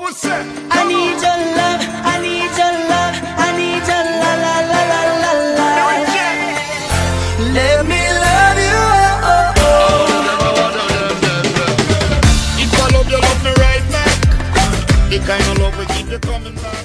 I need your love, I need your love, I need your la la la la la la. Let me love you. Oh, oh. If I love you, love me right back. The kind of love we keep you coming back.